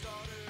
started.